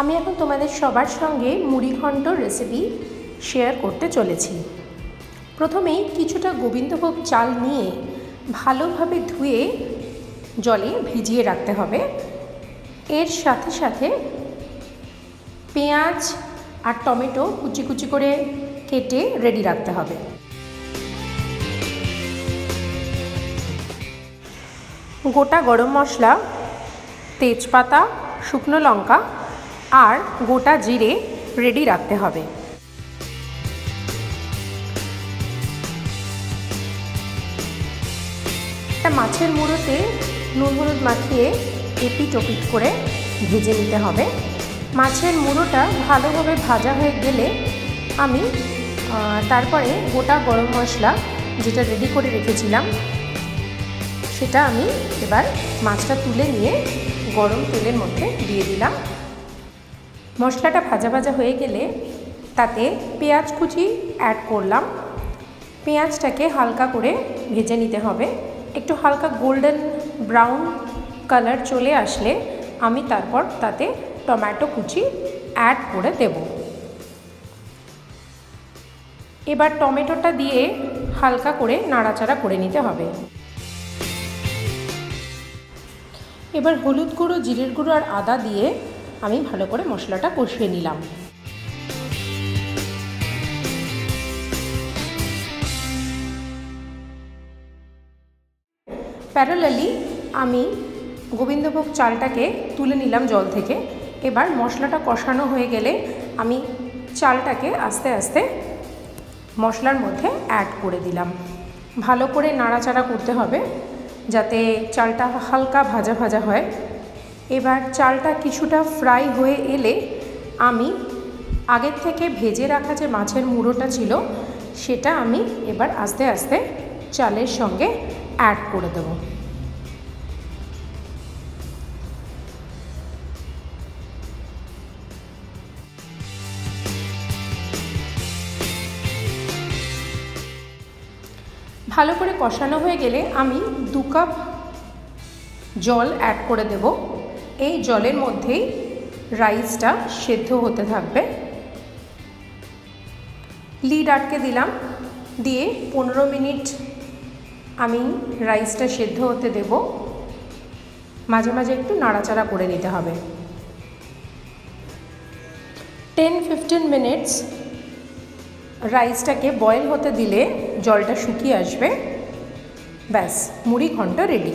আমি এখন তোমাদের সবার সঙ্গে মুড়িঘণ্ট রেসিপি শেয়ার করতে চলেছি। প্রথমেই কিছুটা গোবিন্দভোগ চাল নিয়ে ভালোভাবে ধুয়ে জলে ভিজিয়ে রাখতে হবে। এর সাথে সাথে পেঁয়াজ আর টমেটো কুচি কুচি করে কেটে রেডি রাখতে হবে। গোটা গরম মশলা, তেজপাতা, শুকনো লঙ্কা আর গোটা জিরে রেডি রাখতে হবে। মাছের মুড়োতে নুন হলুদ মাখিয়ে এপিট ওপিট করে ভেজে নিতে হবে। মাছের মুড়োটা ভালোভাবে ভাজা হয়ে গেলে আমি তারপরে গোটা গরম মশলা যেটা রেডি করে রেখেছিলাম, সেটা আমি এবার মাছটা তুলে নিয়ে গরম তেলের মধ্যে দিয়ে দিলাম। মশলাটা ভাজা ভাজা হয়ে গেলে তাতে পেঁয়াজ কুচি অ্যাড করলাম। পেঁয়াজটাকে হালকা করে ভেজে নিতে হবে। একটু হালকা গোল্ডেন ব্রাউন কালার চলে আসলে আমি তারপর তাতে টমেটো কুচি অ্যাড করে দেব। এবার টমেটোটা দিয়ে হালকা করে নাড়াচাড়া করে নিতে হবে। এবার হলুদ গুঁড়ো, জিরের গুঁড়ো আর আদা দিয়ে আমি ভালো করে মশলাটা কষিয়ে নিলাম। প্যারালালি আমি গোবিন্দভোগ চালটাকে তুলে নিলাম জল থেকে। এবার মশলাটা কষানো হয়ে গেলে আমি চালটাকে আস্তে আস্তে মশলার মধ্যে অ্যাড করে দিলাম। ভালো করে নাড়াচাড়া করতে হবে যাতে চালটা হালকা ভাজা ভাজা হয়। এবার চালটা কিছুটা ফ্রাই হয়ে এলে আমি আগের থেকে ভেজে রাখা যে মাছের মুড়োটা ছিল, সেটা আমি এবার আস্তে আস্তে চালের সঙ্গে অ্যাড করে দেবো। ভালো করে কষানো হয়ে গেলে আমি দু কাপ জল অ্যাড করে দেব। এই জলের মধ্যেই রাইসটা সেদ্ধ হতে থাকবে। লিড আটকে দিলাম, দিয়ে পনেরো মিনিট আমি রাইসটা সেদ্ধ হতে দেব। মাঝে মাঝে একটু নাড়াচাড়া করে নিতে হবে। টেন ফিফটিন মিনিটস রাইসটাকে বয়েল হতে দিলে জলটা শুকিয়ে আসবে। ব্যাস মুড়ি ঘন্ট রেডি।